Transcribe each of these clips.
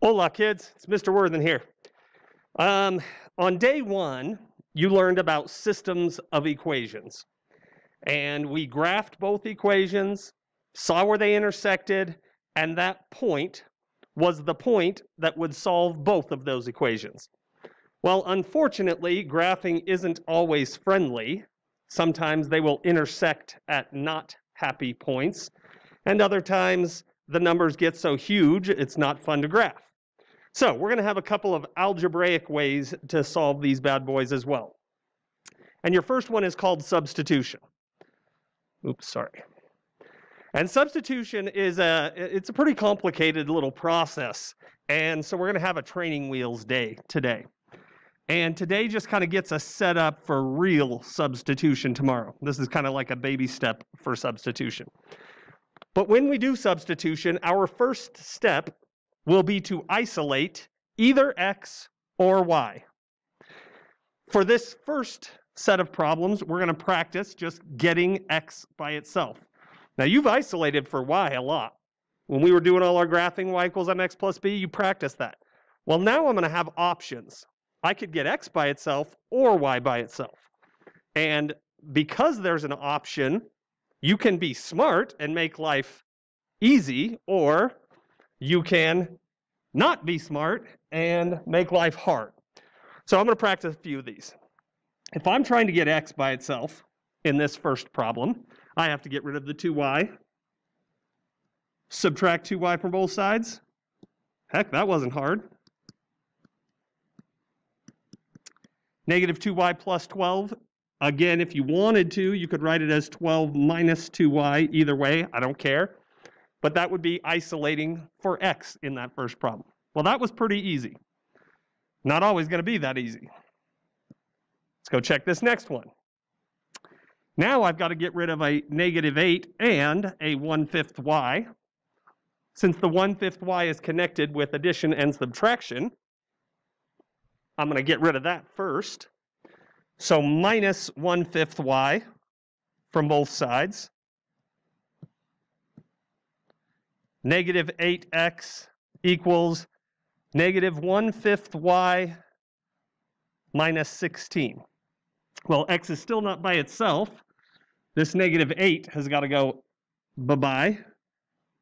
Hola, kids. It's Mr. Worthen here. Um, on day one, you learned about systems of equations. And we graphed both equations, saw where they intersected, and that point was the point that would solve both of those equations. Well, unfortunately, graphing isn't always friendly. Sometimes they will intersect at not happy points, and other times the numbers get so huge it's not fun to graph. So we're going to have a couple of algebraic ways to solve these bad boys as well. And your first one is called substitution. Oops, sorry. And substitution is a it's a pretty complicated little process. And so we're going to have a training wheels day today. And today just kind of gets us set up for real substitution tomorrow. This is kind of like a baby step for substitution. But when we do substitution, our first step will be to isolate either x or y. For this first set of problems, we're going to practice just getting x by itself. Now, you've isolated for y a lot. When we were doing all our graphing y equals mx plus b, you practiced that. Well, now I'm going to have options. I could get x by itself or y by itself. And because there's an option, you can be smart and make life easy, or you can not be smart and make life hard. So I'm going to practice a few of these. If I'm trying to get x by itself in this first problem, I have to get rid of the 2y, subtract 2y from both sides. Heck, that wasn't hard. Negative 2y plus 12. Again, if you wanted to, you could write it as 12 minus 2y. Either way, I don't care. But that would be isolating for x in that first problem. Well, that was pretty easy. Not always going to be that easy. Let's go check this next one. Now I've got to get rid of a negative 8 and a 1 fifth y. Since the 1 fifth y is connected with addition and subtraction, I'm going to get rid of that first. So minus 1 fifth y from both sides. Negative 8x equals negative 1 fifth y minus 16. Well, x is still not by itself. This negative 8 has got to go bye-bye.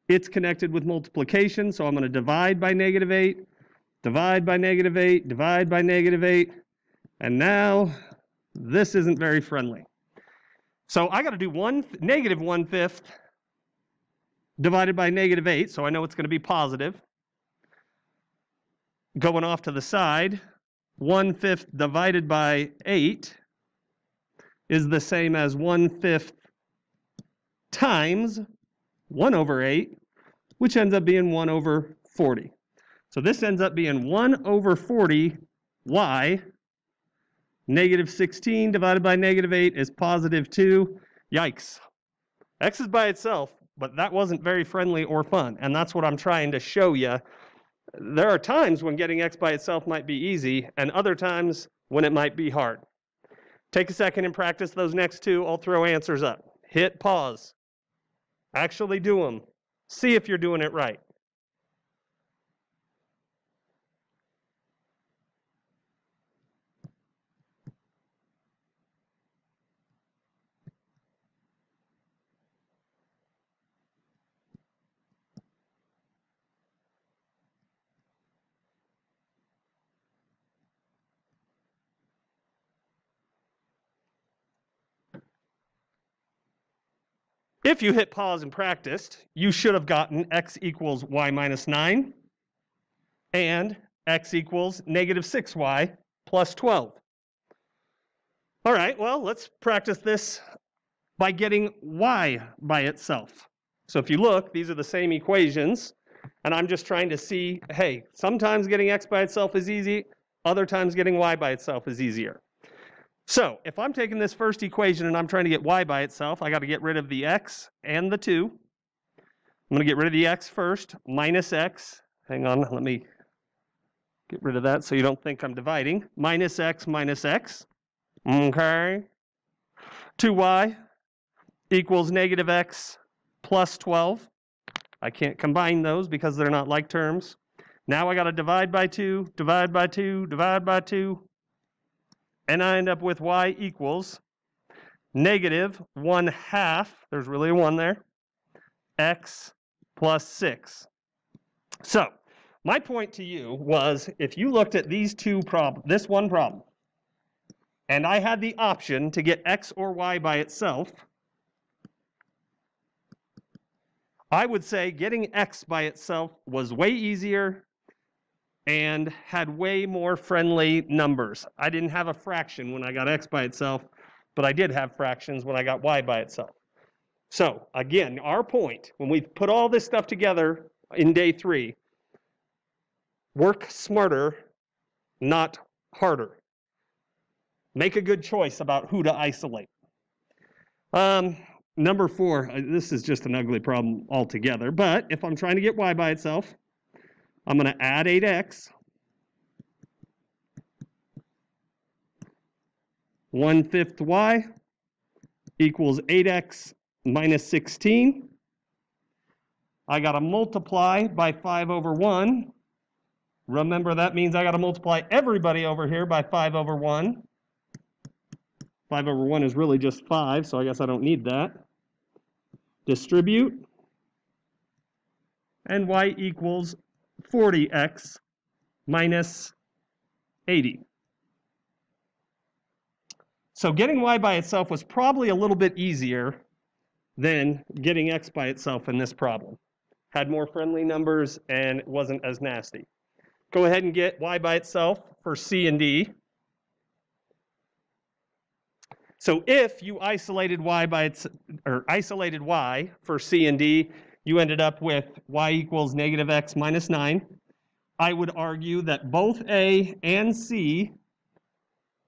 It's connected with multiplication, so I'm going to divide by negative 8 divide by negative 8, divide by negative 8, and now this isn't very friendly. So I got to do one negative 1 fifth divided by negative 8, so I know it's going to be positive. Going off to the side, 1 fifth divided by 8 is the same as 1 fifth times 1 over 8, which ends up being 1 over 40. So this ends up being 1 over 40 y. Negative 16 divided by negative 8 is positive 2. Yikes. X is by itself, but that wasn't very friendly or fun. And that's what I'm trying to show you. There are times when getting X by itself might be easy, and other times when it might be hard. Take a second and practice those next two. I'll throw answers up. Hit pause. Actually do them. See if you're doing it right. If you hit pause and practiced, you should have gotten x equals y minus 9 and x equals negative 6y plus 12. All right, well, let's practice this by getting y by itself. So if you look, these are the same equations, and I'm just trying to see, hey, sometimes getting x by itself is easy, other times getting y by itself is easier. So if I'm taking this first equation and I'm trying to get y by itself, I got to get rid of the x and the 2. I'm going to get rid of the x first, minus x. Hang on, let me get rid of that so you don't think I'm dividing. Minus x minus x. Okay. 2y equals negative x plus 12. I can't combine those because they're not like terms. Now I got to divide by 2, divide by 2, divide by 2, and I end up with y equals negative 1 half, there's really a 1 there, x plus 6. So, my point to you was if you looked at these two problems, this one problem, and I had the option to get x or y by itself, I would say getting x by itself was way easier and had way more friendly numbers. I didn't have a fraction when I got x by itself, but I did have fractions when I got y by itself. So again, our point, when we put all this stuff together in day three, work smarter, not harder. Make a good choice about who to isolate. Um, number four, uh, this is just an ugly problem altogether, but if I'm trying to get y by itself, I'm going to add 8x. 1 fifth y equals 8x minus 16. I got to multiply by 5 over 1. Remember, that means I got to multiply everybody over here by 5 over 1. 5 over 1 is really just 5, so I guess I don't need that. Distribute. And y equals 40x minus 80. So getting y by itself was probably a little bit easier than getting x by itself in this problem. Had more friendly numbers and wasn't as nasty. Go ahead and get y by itself for c and d. So if you isolated y by its or isolated y for c and d, you ended up with y equals negative x minus 9. I would argue that both a and c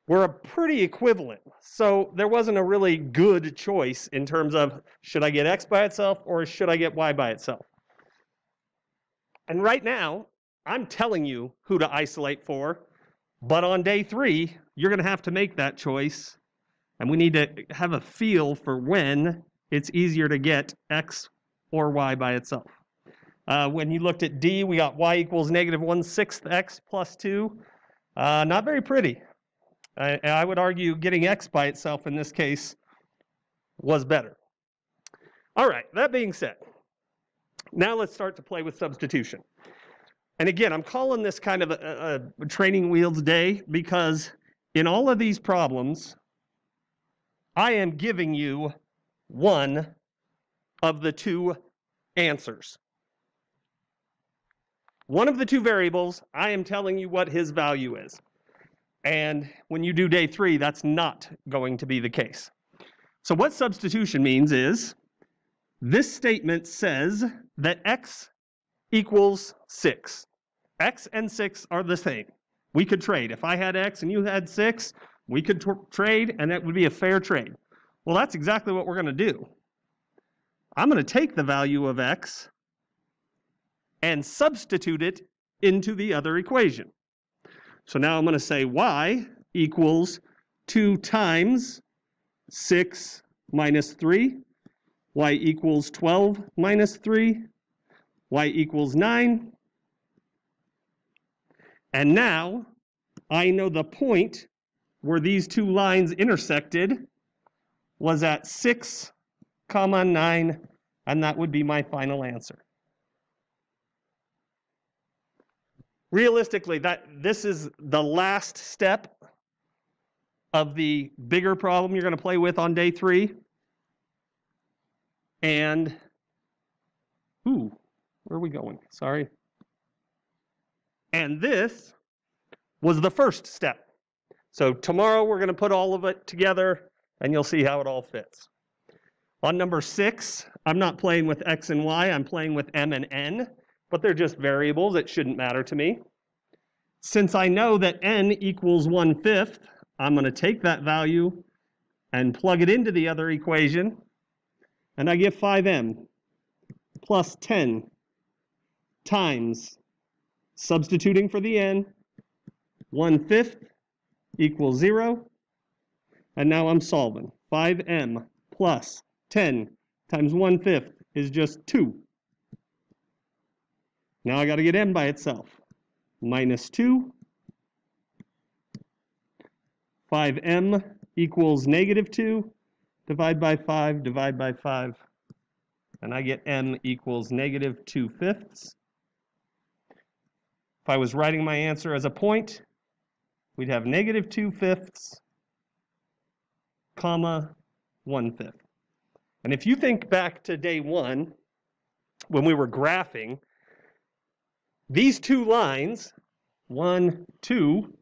were a pretty equivalent. So there wasn't a really good choice in terms of should I get x by itself or should I get y by itself. And right now, I'm telling you who to isolate for, but on day three, you're going to have to make that choice. And we need to have a feel for when it's easier to get x or y by itself. Uh, when you looked at D, we got y equals negative 1 sixth x plus 2. Uh, not very pretty. I, I would argue getting x by itself in this case was better. All right, that being said, now let's start to play with substitution. And again, I'm calling this kind of a, a, training wheels day because in all of these problems, I am giving you one of the two answers. One of the two variables, I am telling you what his value is. And when you do day three, that's not going to be the case. So what substitution means is this statement says that x equals 6. x and 6 are the same. We could trade. If I had x and you had 6, we could trade, and that would be a fair trade. Well, that's exactly what we're going to do. I'm going to take the value of x and substitute it into the other equation. So now I'm going to say y equals 2 times 6 minus 3, y equals 12 minus 3, y equals 9. And now I know the point where these two lines intersected was at 6 comma 9, and that would be my final answer. Realistically, that this is the last step of the bigger problem you're going to play with on day three. And, ooh, where are we going? Sorry. And this was the first step. So tomorrow we're going to put all of it together and you'll see how it all fits. On number six, I'm not playing with x and y, I'm playing with m and n, but they're just variables. It shouldn't matter to me. Since I know that n equals 1 fifth, I'm going to take that value and plug it into the other equation, and I get 5m plus 10 times, substituting for the n, 1 fifth equals 0, and now I'm solving. 5m plus 10 times 1 fifth is just 2. Now I got to get m by itself. minus 2. 5m equals negative 2. Divide by 5, divide by 5. And I get m equals negative 2 fifths. If I was writing my answer as a point, we'd have negative 2 fifths, comma, 1 fifth. And if you think back to day one, when we were graphing, these two lines, one, two,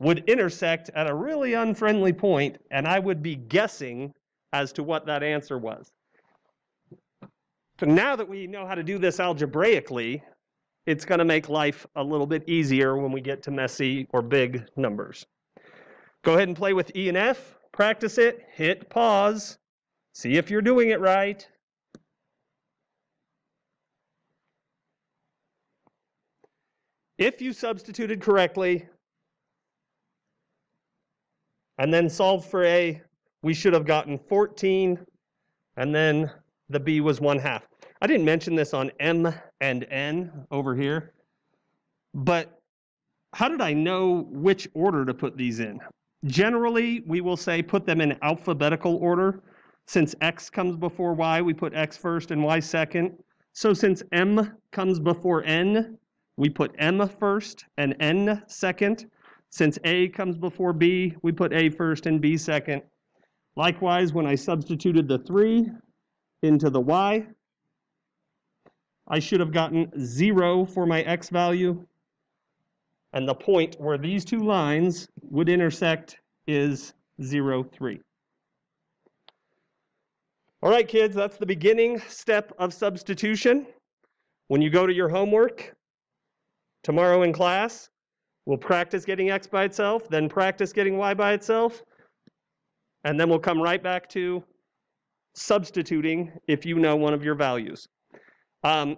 would intersect at a really unfriendly point, and I would be guessing as to what that answer was. So now that we know how to do this algebraically, it's going to make life a little bit easier when we get to messy or big numbers. Go ahead and play with E and F, practice it, hit pause, see if you're doing it right. If you substituted correctly and then solved for A, we should have gotten 14, and then the B was 1 half. I didn't mention this on M and N over here, but how did I know which order to put these in? Generally, we will say put them in alphabetical order. Since X comes before Y, we put X first and Y second. So since M comes before N, we put M first and N second. Since A comes before B, we put A first and B second. Likewise, when I substituted the 3 into the Y, I should have gotten 0 for my X value. And the point where these two lines would intersect is 0, 3. All right, kids, that's the beginning step of substitution. When you go to your homework, tomorrow in class. We'll practice getting x by itself, then practice getting y by itself, and then we'll come right back to substituting if you know one of your values. Um,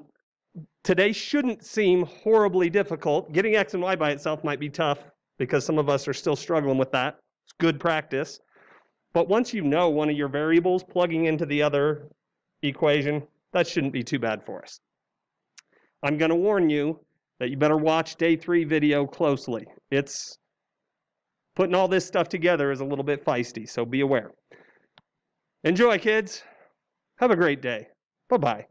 today shouldn't seem horribly difficult. Getting x and y by itself might be tough because some of us are still struggling with that. It's good practice. But once you know one of your variables, plugging into the other equation, that shouldn't be too bad for us. I'm going to warn you that you better watch day three video closely. It's putting all this stuff together is a little bit feisty, so be aware. Enjoy, kids. Have a great day. Bye bye.